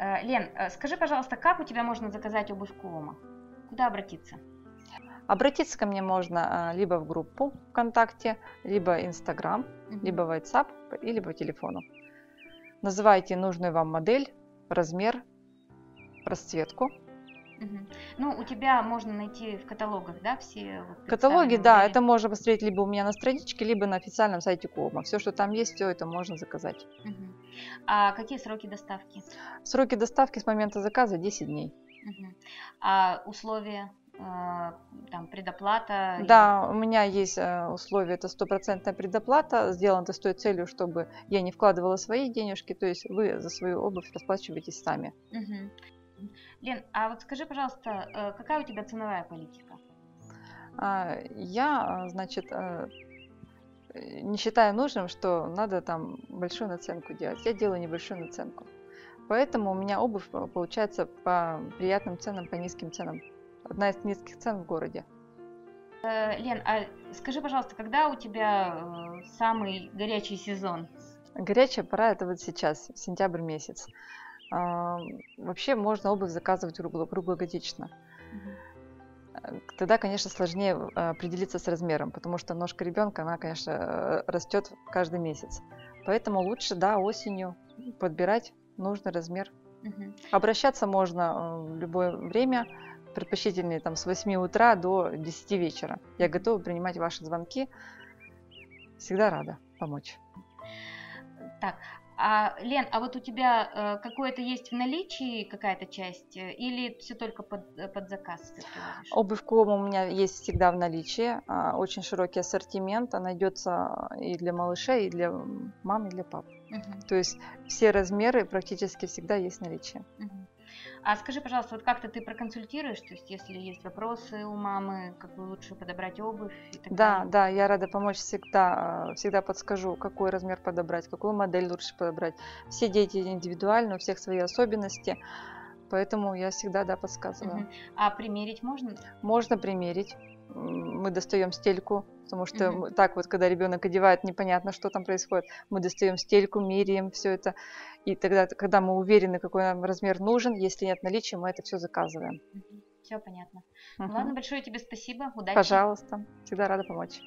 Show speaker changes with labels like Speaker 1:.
Speaker 1: Э, Лен, э, скажи, пожалуйста, как у тебя можно заказать обувь Куома? Куда обратиться?
Speaker 2: Обратиться ко мне можно а, либо в группу ВКонтакте, либо Инстаграм,
Speaker 1: Мгм.
Speaker 2: либо WhatsApp, или по телефону. Называйте нужную вам модель, размер, расцветку.
Speaker 1: Ну, у тебя можно найти в каталогах, да, все вот
Speaker 2: Каталоги, да,
Speaker 1: модели?
Speaker 2: это можно посмотреть либо у меня на страничке, либо на официальном сайте Кома. Все, что там есть, все это можно заказать.
Speaker 1: Мгм. А какие сроки доставки?
Speaker 2: Сроки доставки с момента заказа 10 дней.
Speaker 1: Мгм. А условия, э, там, предоплата?
Speaker 2: Да, у меня есть э, условие, это стопроцентная предоплата. Сделано это с той целью, чтобы я не вкладывала свои денежки, то есть вы за свою обувь расплачиваетесь сами.
Speaker 1: Мгм. Лен, а вот скажи, пожалуйста, э, какая у тебя ценовая политика?
Speaker 2: А, Я, а, значит, э, не считаю нужным, что надо там большую наценку делать. Я делаю небольшую наценку. Поэтому у меня обувь э, получается по приятным ценам, по низким ценам. Одна из низких цен в городе.
Speaker 1: Э, Лен, а скажи, пожалуйста, когда у тебя самый горячий сезон?
Speaker 2: Горячая пора это вот сейчас, сентябрь месяц. А, Вообще можно обувь заказывать кругло- круглогодично. Э, Тогда, конечно, сложнее э, определиться с размером, потому что ножка ребенка, она, конечно, э, растет каждый месяц. Поэтому лучше, да, осенью подбирать нужный размер.
Speaker 1: Мгм.
Speaker 2: Обращаться можно э, в любое время, предпочтительнее там с 8 утра до 10 вечера. Я готова принимать ваши звонки. Всегда рада помочь.
Speaker 1: Так, а, Лен, а вот у тебя э, какое-то есть в наличии какая-то часть, э, или все только под, э, под заказ ты привозишь?
Speaker 2: Обувь Куома у меня есть всегда в наличии. а, Очень широкий ассортимент. Она найдется и для малышей, и для мам, и для пап.
Speaker 1: Мгм,
Speaker 2: То есть все размеры практически всегда есть в наличии.
Speaker 1: мгм. А скажи, пожалуйста, вот как-то ты проконсультируешь, то есть если есть вопросы у мамы, как бы лучше подобрать обувь и так
Speaker 2: Да,
Speaker 1: далее?
Speaker 2: да, я рада помочь всегда. а, Всегда подскажу, какой размер подобрать, какую модель лучше подобрать. Все дети индивидуальны, у всех свои особенности. Поэтому я всегда, да, подсказываю.
Speaker 1: Мгм. А примерить можно?
Speaker 2: Можно примерить. Мы достаем стельку, потому что мы- так вот, когда ребенок одевает, непонятно, что там происходит. Мы достаем стельку, меряем все это. И тогда, когда мы уверены, какой нам размер нужен, если нет наличия, мы это все заказываем.
Speaker 1: Все понятно. Ну
Speaker 2: Мгм.
Speaker 1: ладно, большое тебе спасибо, удачи.
Speaker 2: Пожалуйста, всегда рада помочь.